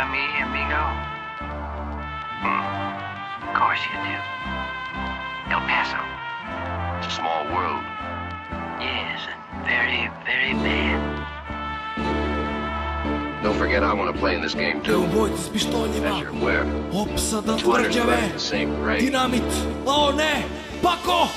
remember me, amigo? Hmm. Of course you do. El Paso. It's a small world. Yes, and very, very bad. Don't forget, I want to play in this game too. Ubojci s As pištoljima, you're aware, opsada 200 tvrđave, at the same rate. dinamit, o ne, pako!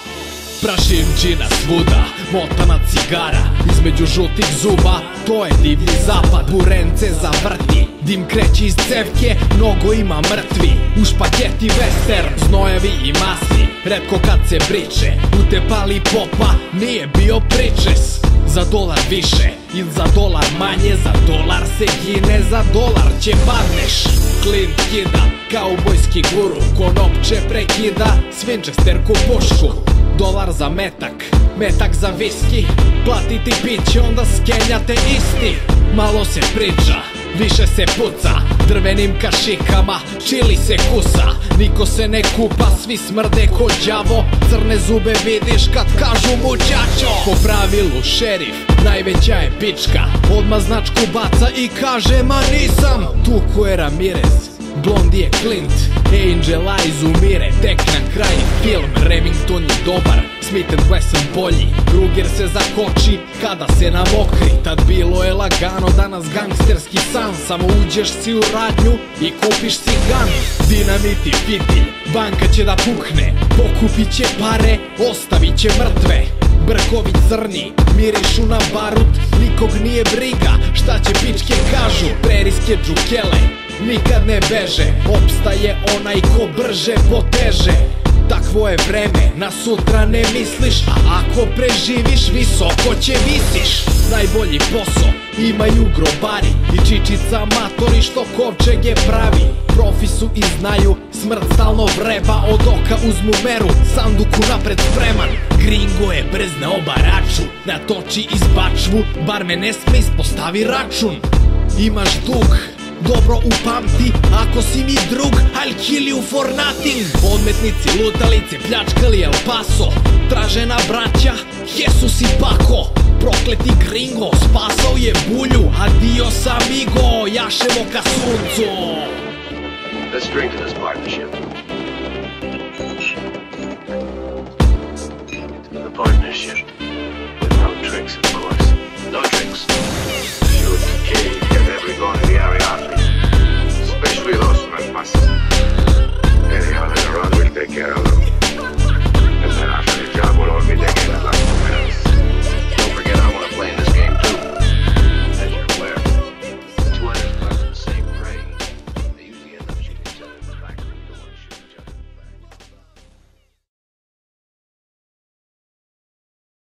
Prašivđina svuda, motana cigara Između žutih zuba, to je divlji zapad. Burence zavrti, dim kreći iz cevke Mnogo ima mrtvi, u špageti western Znojevi i masni, redko kad se briče Utepali popa, nije bio pričes. Za dolar više, ili za dolar manje Za dolar se gine, za dolar će padneš. Clint kida, kaubojski guru Konopče prekida, svinčester ko pušku Dolar za metak, metak za viski. Platiti piće, onda skenjate isti. Malo se priča, više se puca. Drvenim kašikama, čili se kusa. Niko se ne kupa, svi smrde ko đavo. Crne zube vidiš kad kažu mu čačo Po pravilu šerif, najveća je pička. Odmah značku baca i kaže ma nisam Tu ko je Ramirez Blond je Clint, Angel Eyes umire Tek na kraju film, Remington dobar Smith Wesson bolji, Ruger se zakoči Kada se namokri, tad bilo je lagano Danas gangsterski san, samo uđeš si u radnju I kupiš si gun. Dinamiti fitilj, banka će da pukne Pokupit će pare, ostavit će mrtve. Brkovi crni, mirišu na barut Nikog nije briga, šta će pičke kažu Preriske džukele, nikad ne beže Opstaje onaj ko brže poteže Takvo je vreme, na sutra ne misliš A ako preživiš, visoko će visiš. Najbolji posao imaju grobari I čičica matori što kovčege pravi. Profi su i znaju, smrt stalno vreba Od oka uzmu meru, sanduku napred spreman. Gringo je brz na obaraču Natoči iz bačvu, bar me ne sme ispostavi račun. Imaš dug, dobro upamti. Ako si mi drug, I'll kill you for nothing. Odmetnici, lutalice, pljačkali El Paso. Tražena braća, Jesus i Pako Prokleti gringo, spasao je bulju Adios amigo, jašemo ka suncu. Let's drink to this partnership.